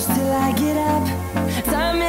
close till I get up. Time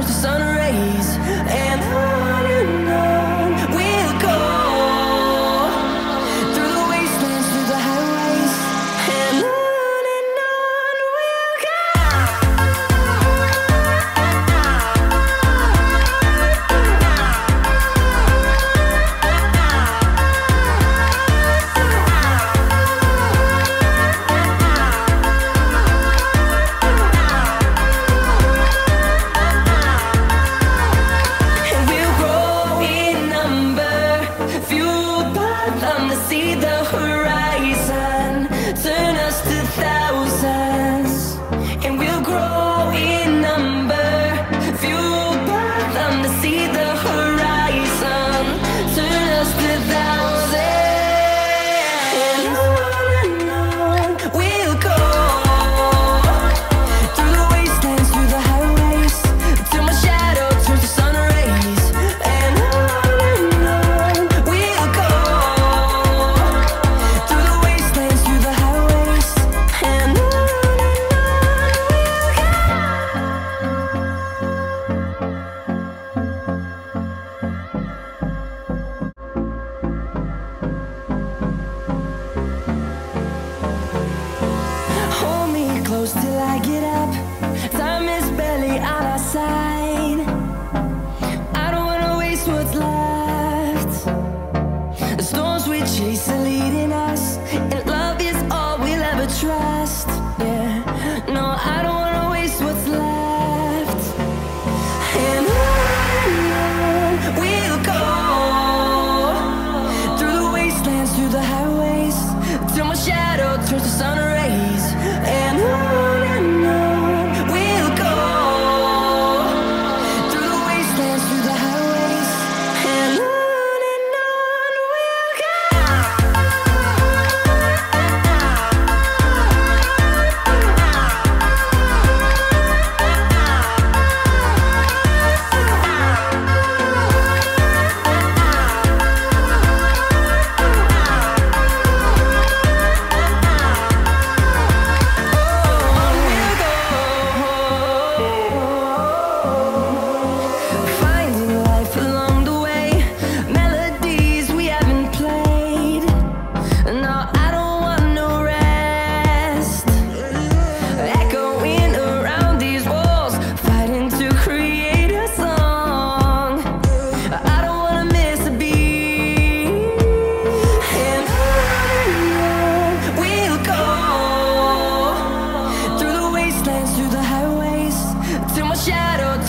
catch the sun rays.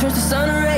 touch the sunrise